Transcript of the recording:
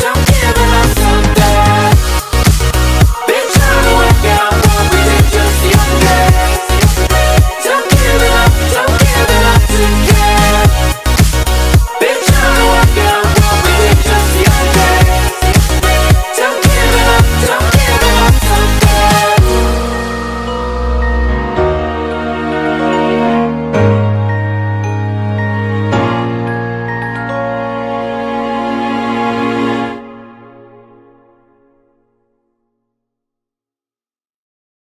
down.